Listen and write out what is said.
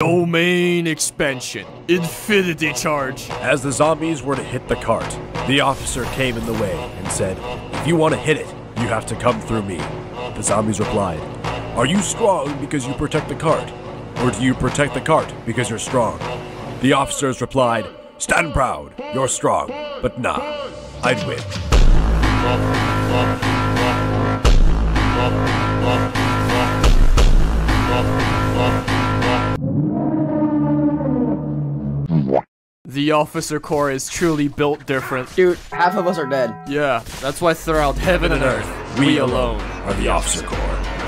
Domain expansion. Infinity charge. As the zombies were to hit the cart, the officer came in the way and said, If you want to hit it, you have to come through me. The zombies replied, Are you strong because you protect the cart? Or do you protect the cart because you're strong? The officers replied, Stand proud, you're strong, but nah, I'd win. The officer corps is truly built different. Dude, half of us are dead. Yeah, that's why throughout heaven and earth, we alone are the officer corps.